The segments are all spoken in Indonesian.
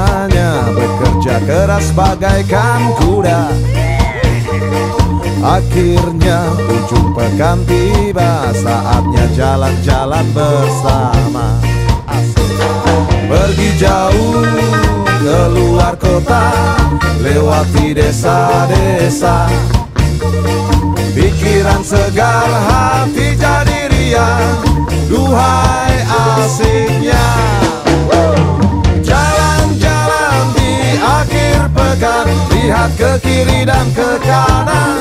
lamanya bekerja keras bagaikan kuda. Akhirnya ujung pekan tiba Saatnya jalan-jalan bersama. Pergi jauh keluar kota Lewati desa-desa. Pikiran segar hati jadi riang Duhai asiknya Lihat ke kiri dan ke kanan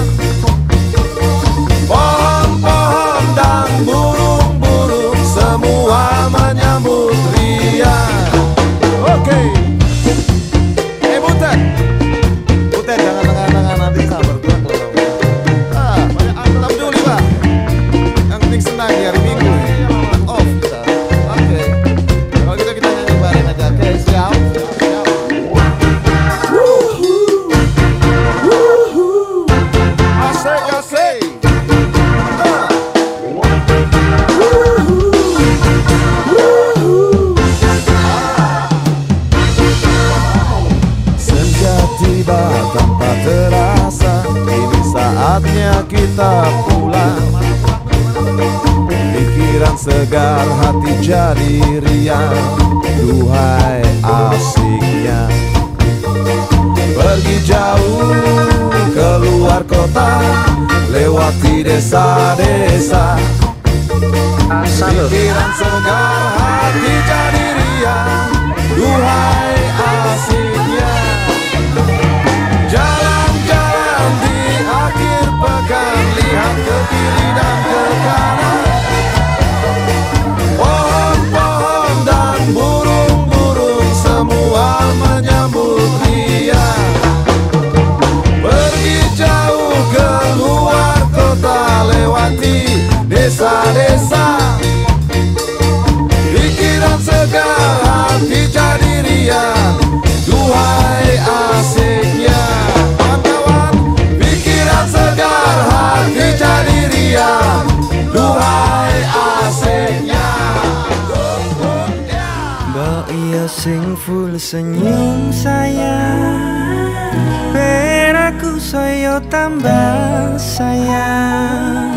tiba tanpa terasa Ini saatnya kita pulang. Pikiran segar hati jadi riang Duhai asiknya. Pergi jauh keluar kota Lewati desa-desa. Pikiran segar hati jadi riang Duhai sing full senyum sayang. Peraku saya tambah sayang.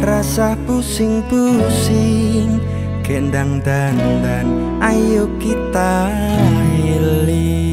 Rasa pusing-pusing Gendang dandan. Ayo kita healing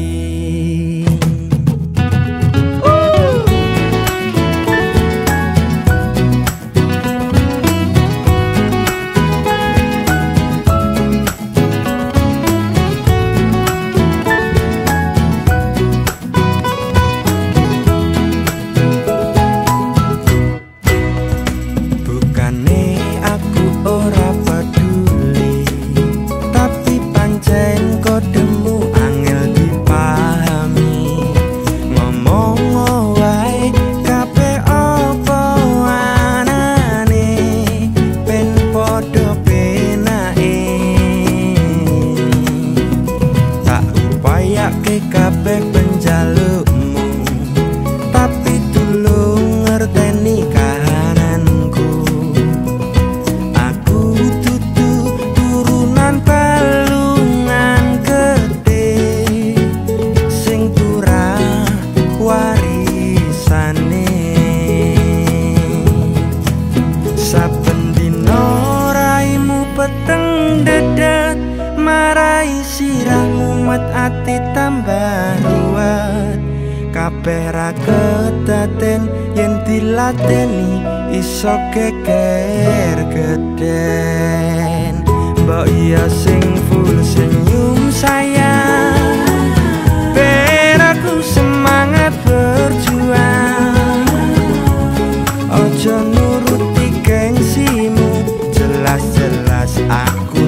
Payak ke kabeh penjalu ati tambah ruwet kabeh ra ketaten yen dilateni iso keker keden mbok iya sing full senyum saya beraku semangat berjuang. Ojo nuruti gengsimu jelas-jelas aku